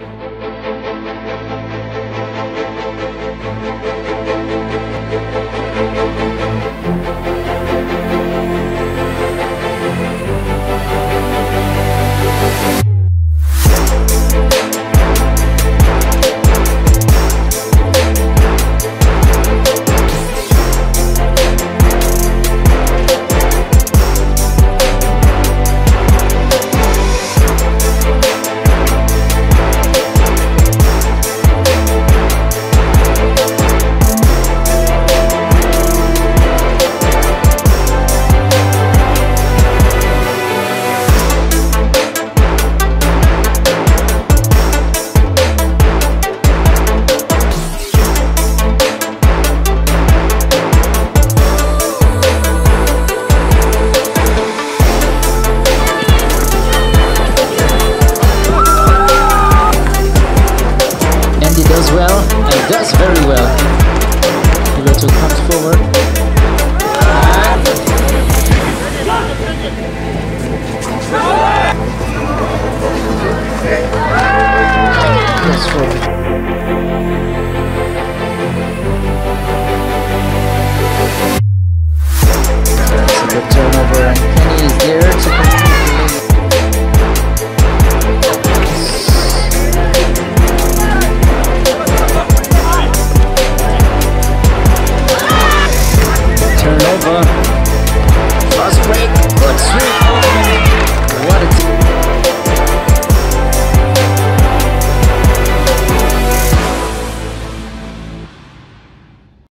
Andy does well and does very well. Pivotal comes forward. Goes forward. Turnover.